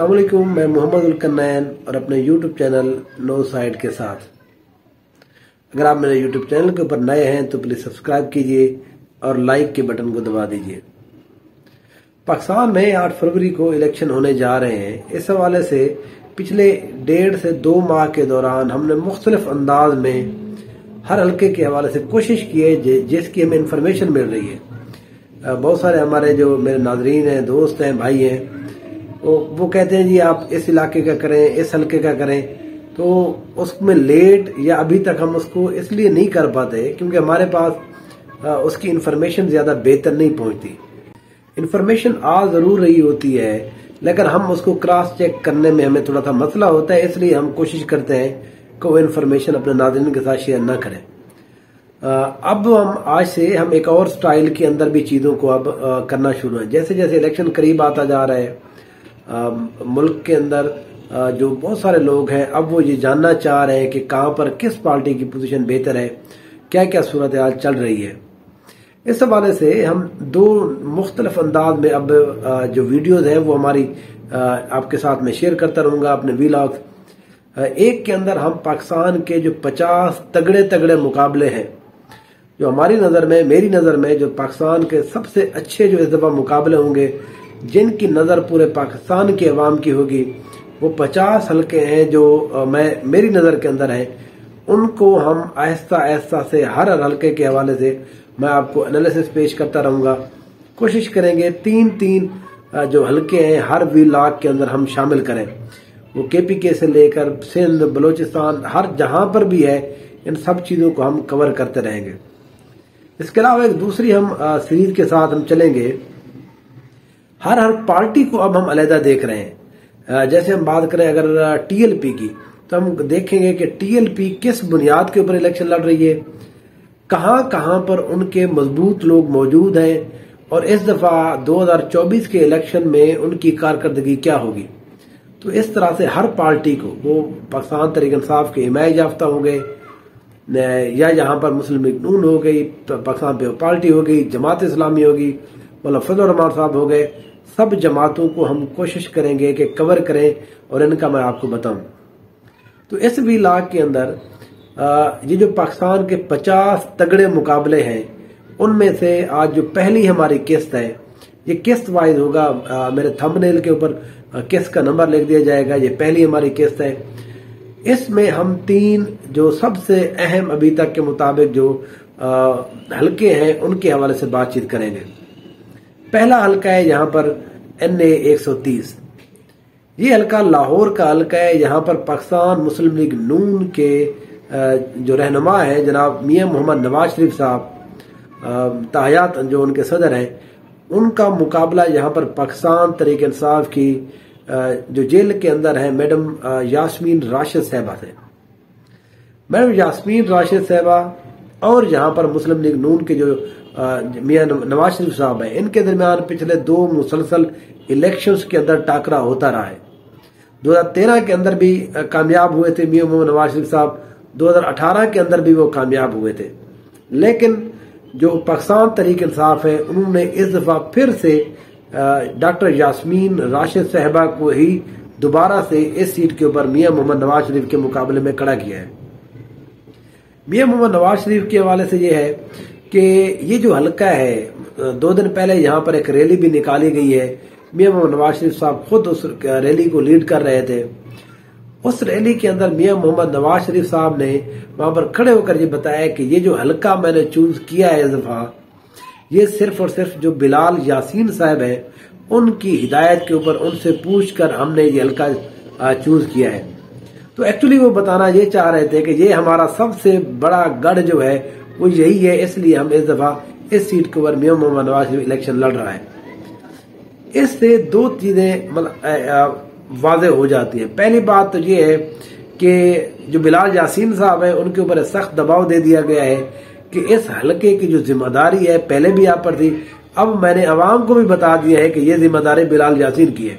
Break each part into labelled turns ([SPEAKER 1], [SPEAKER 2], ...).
[SPEAKER 1] अलैक्म मैं मोहम्मद उल और अपने यूट्यूब चैनल नो साइड के साथ। अगर आप मेरे यूट्यूब चैनल के ऊपर नए हैं तो प्लीज़ सब्सक्राइब कीजिए और लाइक के बटन को दबा दीजिए। पाकिस्तान में 8 फरवरी को इलेक्शन होने जा रहे हैं। इस हवाले से पिछले डेढ़ से दो माह के दौरान हमने मुख्तलिफ़ अंदाज में हर हल्के के हवाले से कोशिश की है जिसकी हमें इंफॉर्मेशन मिल रही है। बहुत सारे हमारे जो मेरे नाजरीन हैं, दोस्त हैं, भाई हैं वो वो कहते हैं, जी, आप इस इलाके का करें, इस हल्के का करें। तो उसमें लेट या अभी तक हम उसको इसलिए नहीं कर पाते क्योंकि हमारे पास उसकी इन्फॉर्मेशन ज़्यादा बेहतर नहीं पहुँचती। इंफॉर्मेशन आ ज़रूर रही होती है, लेकिन हम उसको क्रॉस चेक करने में हमें थोड़ा सा मसला होता है, इसलिए हम कोशिश करते हैं कि वो इन्फॉर्मेशन अपने नाजरन के साथ शेयर न करें। अब हम आज से हम एक और स्टाइल के अंदर भी चीज़ों को अब करना शुरू है। जैसे जैसे इलेक्शन करीब आता जा रहा है मुल्क के अंदर जो बहुत सारे लोग हैं, अब वो ये जानना चाह रहे हैं कि कहाँ पर किस पार्टी की पोजीशन बेहतर है क्या क्या सूरत हाल चल रही है। इस हवाले से हम दो मुख्तलिफ़ अंदाज में अब जो वीडियोज़ हैं, वो हमारी आपके साथ में शेयर करता रहूँगा अपने वीलॉग एक के अंदर हम पाकिस्तान के जो 50 तगड़े तगड़े मुकाबले हैं, जो हमारी नज़र में, मेरी नज़र में, जो पाकिस्तान के सबसे अच्छे जो इस दफ़ा मुकाबले होंगे जिनकी नज़र पूरे पाकिस्तान के अवाम की होगी, वो पचास हल्के हैं जो मैं, मेरी नज़र के अंदर है। उनको हम आहिस्ता आहिस्ता से हर हल्के के हवाले से मैं आपको एनालिसिस पेश करता रहूँगा। कोशिश करेंगे तीन तीन जो हल्के हैं, हर वी लाख के अंदर हम शामिल करें। वो केपीके से लेकर सिंध बलूचिस्तान, हर जहाँ पर भी है, इन सब चीज़ों को हम कवर करते रहेंगे। इसके अलावा एक दूसरी हम सीरीज़ के साथ हम चलेंगे। हर हर पार्टी को अब हम अलहदा देख रहे हैं। जैसे हम बात करें अगर टीएलपी की तो हम देखेंगे कि टीएलपी किस बुनियाद के ऊपर इलेक्शन लड़ रही है। कहाँ कहाँ पर उनके मज़बूत लोग मौजूद हैं और इस दफ़ा 2024 के इलेक्शन में उनकी कारकर्दगी क्या होगी। तो इस तरह से हर पार्टी को, वो पाकिस्तान तरीक इंसाफ के हिमायत याफ्ता हो गए या यहाँ पर मुस्लिम लीग नून हो गई पाकिस्तान पे पार्टी हो गई, जमात इस्लामी होगी मौला फजल रहमान साहब हो गए सब जमातों को हम कोशिश करेंगे कि कवर करें और इनका मैं आपको बताऊँ। तो इस लाख के अंदर ये जो पाकिस्तान के 50 तगड़े मुकाबले हैं, उनमें से आज जो पहली हमारी किस्त है, ये किस्त वाइज होगा मेरे थंबनेल के ऊपर किस्त का नंबर लिख दिया जाएगा, ये पहली हमारी किस्त है। इसमें हम तीन जो सबसे अहम अभी तक के मुताबिक जो हल्के हैं, उनके हवाले से बातचीत करेंगे। पहला हल्का है यहाँ पर एन ए एक सौ तीस। ये हल्का लाहौर का हल्का है यहाँ पर पाकिस्तान मुस्लिम लीग नून के जो रहनुमा है, जनाब मियाँ मोहम्मद नवाज़ शरीफ साहब ताहयात जो उनके सदर हैं। उनका मुकाबला यहाँ पर पाकिस्तान तरीक इंसाफ की जो जेल के अंदर है, मैडम यासमीन राशिद साहबा से। मैडम यासमीन राशिद साहबा और यहाँ पर मुस्लिम लीग नून के जो मियाँ नवाज़ शरीफ साहब हैं। इनके दरमियान पिछले दो मुसलसल इलेक्शन के अंदर टाकरा होता रहा है। 2013 के अंदर भी कामयाब हुए थे मियाँ मोहम्मद नवाज़ शरीफ साहब। 2018 के अंदर भी वो कामयाब हुए थे। लेकिन जो पाकिस्तान तरीक इंसाफ है, उन्होंने इस दफ़ा फिर से डॉक्टर यासमीन राशिद साहबा को ही दोबारा से इस सीट के ऊपर मियाँ मोहम्मद नवाज़ शरीफ के मुकाबले में खड़ा किया है। मियाँ मोहम्मद नवाज़ शरीफ के हवाले से यह है कि ये जो हल्का है, दो दिन पहले यहाँ पर एक रैली भी निकाली गई है। मियाँ मोहम्मद नवाज़ शरीफ साहब खुद उस रैली को लीड कर रहे थे। उस रैली के अंदर मियाँ मोहम्मद नवाज़ शरीफ साहब ने वहाँ पर खड़े होकर ये बताया कि ये जो हल्का मैंने चूज़ किया है इस दफ़ा ये सिर्फ़ और सिर्फ़ जो बिलाल यासीन साहब है, उनकी हिदायत के ऊपर उनसे पूछ कर हमने ये हल्का चूज़ किया है। तो एक्चुअली वो बताना ये चाह रहे थे कि ये हमारा सबसे बड़ा गढ़ जो है वो यही है, इसलिए हम इस दफ़ा इस सीट के ऊपर मियाँ मोहम्मद नवाज़ शरीफ इलेक्शन लड़ रहा है। इससे दो चीज़ें वाजे हो जाती है। पहली बात तो ये है कि जो बिलाल यासीन साहब है, उनके ऊपर सख्त दबाव दे दिया गया है कि इस हलके की जो ज़िम्मेदारी है, पहले भी आप पर थी, अब मैंने अवाम को भी बता दिया है कि ये ज़िम्मेदारी बिलाल यासीन की है।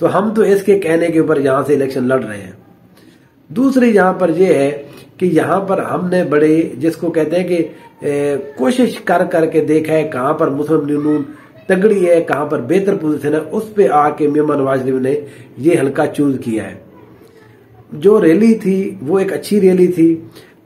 [SPEAKER 1] तो हम तो इसके कहने के ऊपर यहाँ से इलेक्शन लड़ रहे हैं। दूसरी यहाँ पर यह है कि यहाँ पर हमने बड़े, जिसको कहते हैं कि कोशिश कर करके देखा है कहाँ पर मुस्लिम नून तगड़ी है, कहाँ पर बेहतर पोजीशन है, उस पे आके मियाँ नवाज़ शरीफ ने ये हल्का चूज़ किया है। जो रैली थी, वो एक अच्छी रैली थी,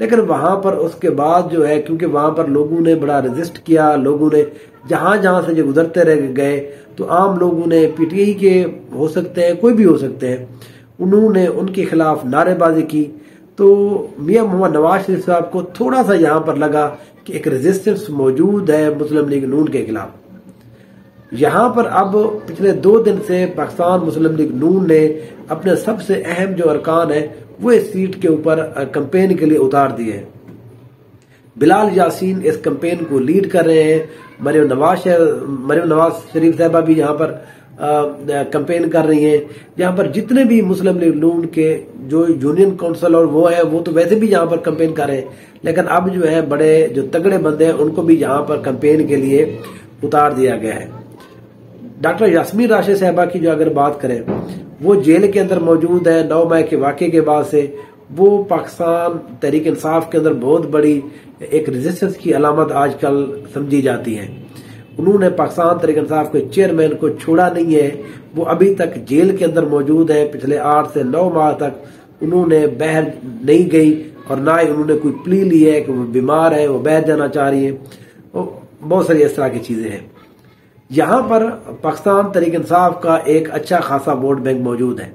[SPEAKER 1] लेकिन वहाँ पर उसके बाद जो है, क्योंकि वहाँ पर लोगों ने बड़ा रेजिस्ट किया, लोगों ने जहाँ जहाँ से जो गुजरते रह गए तो आम लोगों ने पीटीआई के हो सकते हैं, कोई भी हो सकते हैं, उन्होंने उनके खिलाफ नारेबाजी की तो मियाँ मोहम्मद नवाज़ शरीफ साहब को थोड़ा सा यहाँ पर लगा कि एक रेजिस्टेंस मौजूद है मुस्लिम लीग नून के खिलाफ। यहाँ पर अब पिछले दो दिन से पाकिस्तान मुस्लिम लीग नून ने अपने सबसे अहम जो अरकान है, वो इस सीट के ऊपर कंपेन के लिए उतार दिए हैं। बिलाल यासीन इस कंपेन को लीड कर रहे हैं। मरियम नवाज़ मरियम नवाज़ शरीफ साहबा भी यहाँ पर कंपेन कर रही हैं। यहाँ पर जितने भी मुस्लिम लीग के जो यूनियन काउंसिल और वो है, वो तो वैसे भी यहाँ पर कंपेन कर रहे हैं। लेकिन अब जो है, बड़े, जो तगड़े बंदे हैं, उनको भी यहाँ पर कंपेन के लिए उतार दिया गया है। डॉक्टर यासमीन राशि साहबा की जो अगर बात करें, वो जेल के अंदर मौजूद है, नौ मई के वाक़े के बाद से। वो पाकिस्तान तहरीक इंसाफ के अंदर बहुत बड़ी एक रेजिस्टेंस की अलामत आजकल समझी जाती है। उन्होंने पाकिस्तान तहरीक इंसाफ के चेयरमैन को छोड़ा नहीं है। वो अभी तक जेल के अंदर मौजूद है। पिछले आठ से नौ माह तक उन्होंने बहर नहीं गई और ना ही उन्होंने कोई प्ली ली है कि वो बीमार है, वो बहर जाना चाह रही है। बहुत सारी इस तरह की चीज़ें हैं। यहाँ पर पाकिस्तान तरीक इंसाफ का एक अच्छा खासा वोट बैंक मौजूद है।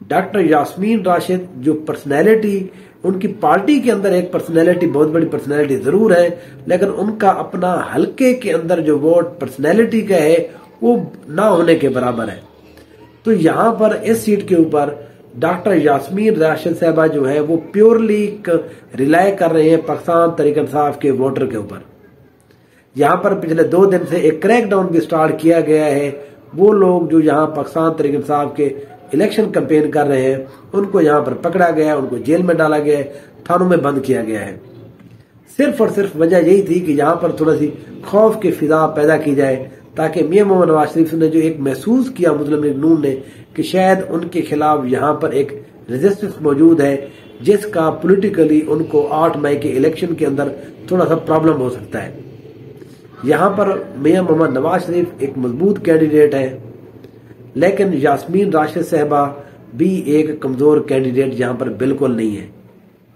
[SPEAKER 1] डॉक्टर यासमीन राशिद, जो पर्सनैलिटी उनकी पार्टी के अंदर एक पर्सनैलिटी बहुत बड़ी पर्सनैलिटी ज़रूर है, लेकिन उनका अपना हल्के के अंदर जो वोट पर्सनैलिटी का है, वो ना होने के बराबर है। तो यहाँ पर इस सीट के ऊपर डॉक्टर यासमीन राशिद साहबा जो है, वो प्योरली रिलाय कर रहे हैं पाकिस्तान तरीक इंसाफ के वोटर के ऊपर। यहाँ पर पिछले दो दिन से एक क्रैकडाउन भी स्टार्ट किया गया है। वो लोग जो यहाँ पाकिस्तान तरीके साहब के इलेक्शन कैंपेन कर रहे हैं, उनको यहाँ पर पकड़ा गया, उनको जेल में डाला गया है थानों में बंद किया गया है। सिर्फ़ और सिर्फ़ वजह यही थी कि यहाँ पर थोड़ा सी खौफ की फिजा पैदा की जाए, ताकि मियाँ मोहम्मद नवाज़ शरीफ ने जो एक महसूस किया मुस्लिम लीग नून ने कि शायद उनके खिलाफ यहाँ पर एक रेजिस्टेंस मौजूद है, जिसका पॉलिटिकली उनको आठ मई के इलेक्शन के अंदर थोड़ा सा प्रॉब्लम हो सकता है। यहाँ पर मियाँ मोहम्मद नवाज़ शरीफ एक मज़बूत कैंडिडेट है। लेकिन यासमीन राशिद साहबा भी एक कमज़ोर कैंडिडेट यहाँ पर बिल्कुल नहीं है।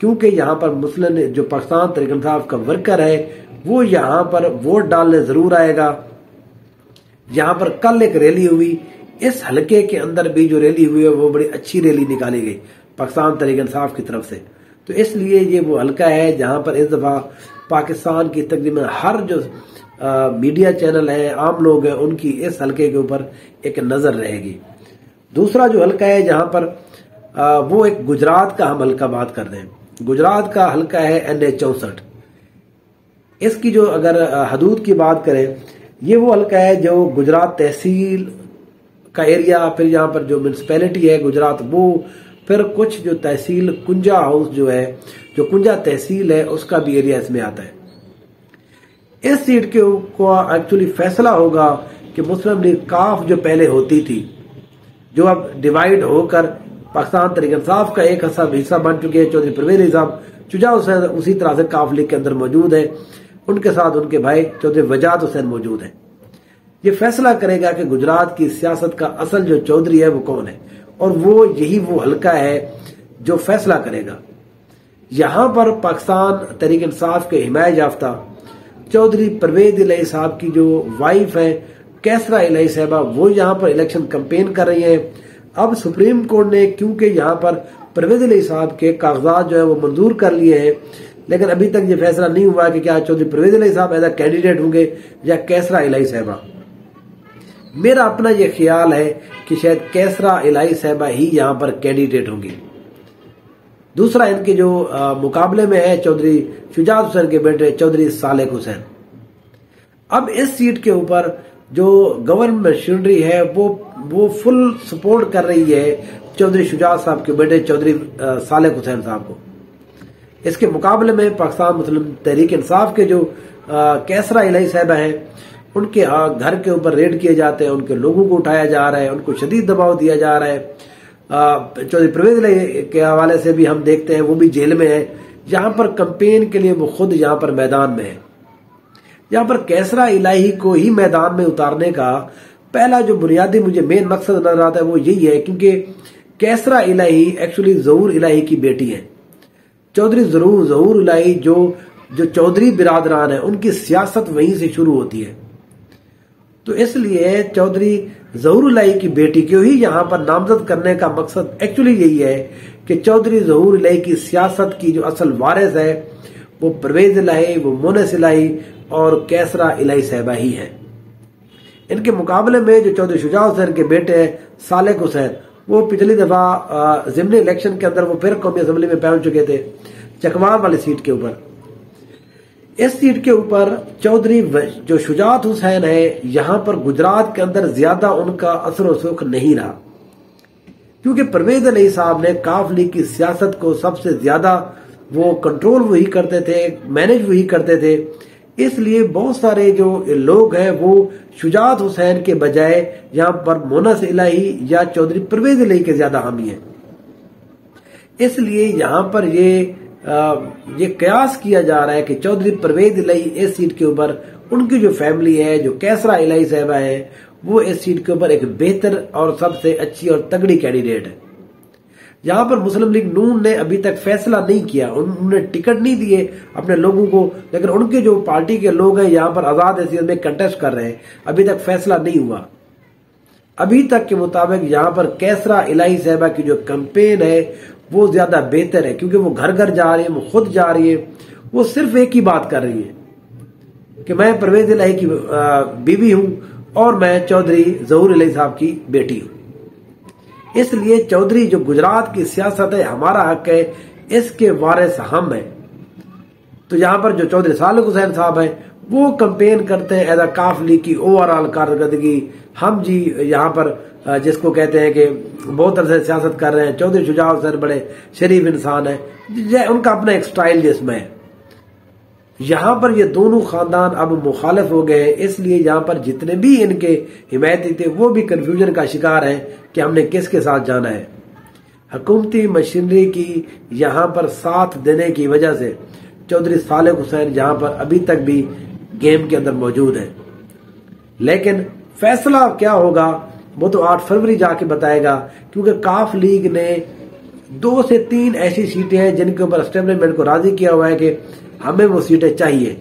[SPEAKER 1] क्योंकि यहाँ पर मुस्लिम जो पाकिस्तान तरीकम इंसाफ का वर्कर है, वो यहाँ पर वोट डालने ज़रूर आएगा। यहाँ पर कल एक रैली हुई। इस हलके के अंदर भी जो रैली हुई है, वो बड़ी अच्छी रैली निकाली गई पाकिस्तान तरीक इंसाफ की तरफ़ से। तो इसलिए ये वो हल्का है जहाँ पर इस दफ़ा पाकिस्तान की तकरीबन हर जो मीडिया चैनल है आम लोग हैं उनकी इस हल्के के ऊपर एक नज़र रहेगी। दूसरा जो हल्का है जहाँ पर आ, वो एक गुजरात का हम हल्का बात कर रहे हैं। गुजरात का हल्का है एन ए चौसठ। इसकी जो अगर हदूद की बात करें ये वो हल्का है जो गुजरात तहसील का एरिया फिर यहाँ पर जो म्यूनसिपैलिटी है गुजरात वो फिर कुछ जो तहसील कुंजा हाउस जो है जो कुंजा तहसील है उसका भी एरिया इसमें आता है। इस सीट के को एक्चुअली फैसला होगा कि मुस्लिम लीग काफ जो पहले होती थी, जो अब डिवाइड होकर पाकिस्तान तरीके इंसाफ का एक हिस्सा हिस्सा बन चुके हैं, चौधरी परवेज साहब चुजा हुसैन उसी तरह से काफ लीग के अंदर मौजूद है। उनके साथ उनके भाई चौधरी वजात हुसैन मौजूद है। ये फैसला करेगा कि गुजरात की सियासत का असल जो चौधरी है वो कौन है? और वो यही वो हल्का है जो फैसला करेगा। यहाँ पर पाकिस्तान तरीके इंसाफ के हिमायत याफ्ता चौधरी परवेज इलाई साहब की जो वाइफ है, कैसरा इलाई साहबा, वो यहाँ पर इलेक्शन कंपेन कर रही है। अब सुप्रीम कोर्ट ने, क्योंकि यहाँ पर परवेज इलाई साहब के कागजात जो है वो मंजूर कर लिए हैं, लेकिन अभी तक ये फैसला नहीं हुआ कि क्या चौधरी परवेज इलाई साहब एज ए कैंडिडेट होंगे या कैसरा इलाई साहबा। मेरा अपना ये ख्याल है कि शायद कैसरा इलाई साहबा ही यहाँ पर कैंडिडेट होंगी। दूसरा इनके जो मुकाबले में है चौधरी शुजात हुसैन के बेटे चौधरी सालेक हुसैन। अब इस सीट के ऊपर जो गवर्नमेंट मशीनरी है, वो वो फुल सपोर्ट कर रही है चौधरी शुजात साहब के बेटे चौधरी सालेक हुसैन साहब को। इसके मुकाबले में पाकिस्तान मुस्लिम तहरीक इंसाफ के जो कैसरा इलाई साहबा है, उनके घर के ऊपर रेड किए जाते हैं, उनके लोगों को उठाया जा रहा है, उनको शदीद दबाव दिया जा रहा है। चौधरी प्रवेश के हवाले से भी हम देखते हैं, वो भी जेल में है। यहाँ पर कंपेन के लिए वो खुद यहाँ पर मैदान में है। यहाँ पर कैसरा इलाही को ही मैदान में उतारने का पहला जो बुनियादी मुझे मेन मकसद नज़र आता है, वो यही है, क्योंकि कैसरा इलाही एक्चुअली जहूर इलाही की बेटी है। चौधरी ज़रूर, जहूर इलाही जो जो चौधरी बिरादरान है, उनकी सियासत वहीं से शुरू होती है। तो इसलिए चौधरी जहूर इलाही की बेटी को ही यहाँ पर नामजद करने का मकसद एक्चुअली यही है कि चौधरी जहूर इलाही की सियासत की जो असल वारिस है, वो परवेज इलाही, वो मोनस इलाही और कैसरा इलाही साहबा ही है। इनके मुकाबले में जो चौधरी शुजा हुसैन के बेटे हैं, सालेक हुसैन, वो पिछली दफ़ा जिमनी इलेक्शन के अंदर वो फिर कौमी असम्बली में पहुँच चुके थे चकवार वाली सीट के ऊपर। इस सीट के ऊपर चौधरी जो शुजात हुसैन है, यहाँ पर गुजरात के अंदर ज़्यादा उनका असर सुख नहीं रहा। क्योंकि परवेज अली साहब ने काफ लीग की सियासत को सबसे ज़्यादा वो कंट्रोल वही करते थे मैनेज वही करते थे। इसलिए बहुत सारे जो लोग हैं, वो शुजात हुसैन के बजाय यहाँ पर मोनस इलाही या चौधरी परवेज इलाही के ज़्यादा हामी है। इसलिए यहाँ पर ये ये कयास किया जा रहा है कि चौधरी परवेज इलाही इस सीट के ऊपर उनकी जो फैमिली है, जो कैसरा इलाई साहबा है, वो इस सीट के ऊपर एक बेहतर और सबसे अच्छी और तगड़ी कैंडिडेट है। यहाँ पर मुस्लिम लीग नून ने अभी तक फैसला नहीं किया उन्होंने टिकट नहीं दिए अपने लोगों को, लेकिन उनके जो पार्टी के लोग हैं, यहाँ पर आज़ाद हैसियत में कंटेस्ट कर रहे हैं। अभी तक फैसला नहीं हुआ। अभी तक के मुताबिक यहाँ पर कैसरा इलाही साहबा की जो कंपेन है, वो ज़्यादा बेहतर है, क्योंकि वो घर घर जा रही है, वो खुद जा रही है, वो सिर्फ़ एक ही बात कर रही है कि मैं परवेज इलाही की बीवी हूँ और मैं चौधरी जहूर इलाही साहब की बेटी हूँ। इसलिए चौधरी जो गुजरात की सियासत है, हमारा हक है, इसके वारिस हम हैं। तो यहाँ पर जो चौधरी सालिक हुसैन साहब हैं वो कंपेन करते हैं एज अ काफ लीग की ओवरऑल कारकर्दगी। हम जी यहाँ पर जिसको कहते हैं कि बहुत तरह से सियासत कर रहे हैं, चौधरी शुजा हुसैन बड़े शरीफ इंसान है। उनका अपना एक स्टाइल जिसमें है। यहाँ पर ये दोनों खानदान अब मुखालिफ हो गए हैं, इसलिए यहाँ पर जितने भी इनके हिमायती थे, वो भी कंफ्यूजन का शिकार हैं कि हमने किसके साथ जाना है। हकूमती मशीनरी की यहाँ पर साथ देने की वजह से चौधरी सालिक हुसैन यहाँ पर अभी तक भी गेम के अंदर मौजूद है। लेकिन फैसला क्या होगा, वो तो आठ फरवरी जाके बताएगा, क्योंकि काफ लीग ने दो से तीन ऐसी सीटें हैं जिनके ऊपर स्टेब्लिशमेंट को राज़ी किया हुआ है कि हमें वो सीटें चाहिए।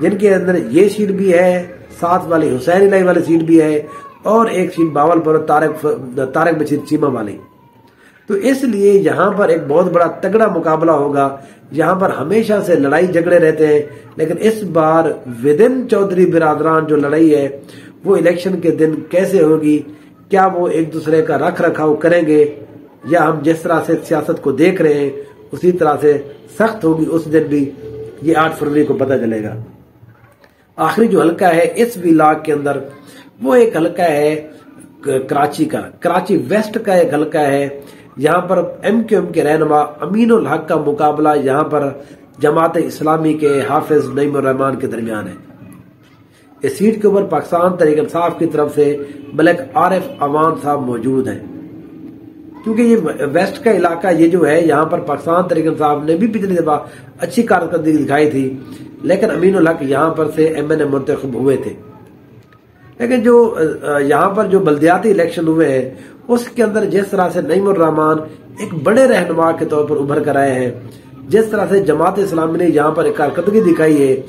[SPEAKER 1] जिनके अंदर ये सीट भी है, साथ वाली हुसैन इलाई वाली सीट भी है, और एक सीट बावलपुर तारक तारक बशीर चीमा वाली। तो इसलिए यहाँ पर एक बहुत बड़ा तगड़ा मुकाबला होगा। यहाँ पर हमेशा से लड़ाई झगड़े रहते हैं, लेकिन इस बार विद इन चौधरी बिरादरान जो लड़ाई है, वो इलेक्शन के दिन कैसे होगी, क्या वो एक दूसरे का रख रखाव करेंगे, या हम जिस तरह से सियासत को देख रहे हैं, उसी तरह से सख्त होगी उस दिन भी, ये आठ फरवरी को पता चलेगा। आखिरी जो हल्का है इस विलाग के अंदर, वो एक हल्का है कराची का। कराची वेस्ट का एक हल्का है यहाँ पर एम क्यू एम के रहनमा अमीन हक का मुकाबला यहाँ पर जमात इस्लामी के हाफिज नईम रहमान के दरमियान है। इस सीट के ऊपर पाकिस्तान तरीक इंसाफ की तरफ़ से मलिक आरिफ अवान साहब मौजूद हैं। क्योंकि ये वेस्ट का इलाका ये जो है, यहाँ पर पाकिस्तान तरीके साहब ने भी पिछली दफ़ा अच्छी कारकर्दगी दिखाई थी, लेकिन अमीन हक यहाँ पर से एम एन ए मुंतब हुए थे। लेकिन जो यहाँ पर जो बल्दियाती इलेक्शन हुए हैं, उसके अंदर जिस तरह से नईम रहमान एक बड़े रहनुमा के तौर पर उभर कर आए हैं, जिस तरह से जमात इस्लामी ने यहाँ पर एक कारकर्दगी दिखाई है,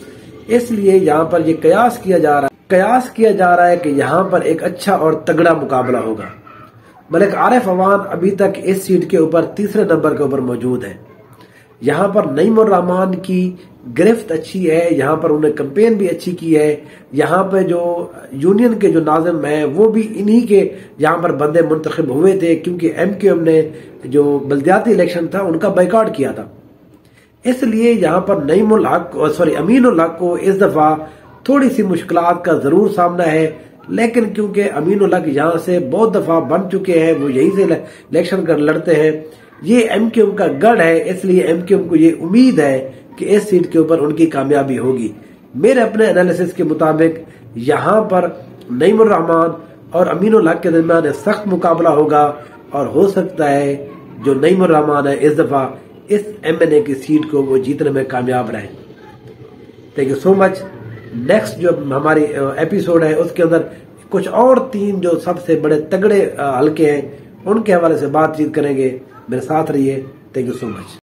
[SPEAKER 1] इसलिए यहाँ पर ये कयास किया जा रहा है कयास किया जा रहा है कि यहाँ पर एक अच्छा और तगड़ा मुकाबला होगा। मलिक आरिफ अवान अभी तक इस सीट के ऊपर तीसरे नंबर के ऊपर मौजूद है। यहाँ पर नईम रहमान की गिरफ्त अच्छी है, यहाँ पर उन्हें कंपेन भी अच्छी की है, यहाँ पर जो यूनियन के जो नाजिम है, वो भी इन्हीं के यहाँ पर बंदे मुंतखब हुए थे, क्योंकि एम क्यू एम ने जो बल्दियाती इलेक्शन था, उनका बाइकआउट किया था। इसलिए यहाँ पर नईम हक सॉरी अमीन हक को इस दफ़ा थोड़ी सी मुश्किल का ज़रूर सामना है, लेकिन क्योंकि अमीन उल्ला यहाँ से बहुत दफ़ा बन चुके हैं, वो यहीं से इलेक्शन कर लड़ते हैं। ये एम का गढ़ है, इसलिए एम को ये उम्मीद है कि इस सीट के ऊपर उनकी कामयाबी होगी। मेरे अपने एनालिसिस के मुताबिक, यहाँ पर नईम रहमान और अमीन हक के दरमियान सख्त मुकाबला होगा और हो सकता है जो नईम रहमान है, इस दफ़ा इस एम एन ए की सीट को वो जीतने में कामयाब रहे। Thank you so much next जो हमारी एपिसोड है, उसके अंदर कुछ और तीन जो सबसे बड़े तगड़े हल्के हैं, उनके हवाले से बातचीत करेंगे। मेरे साथ रहिए। Thank you so much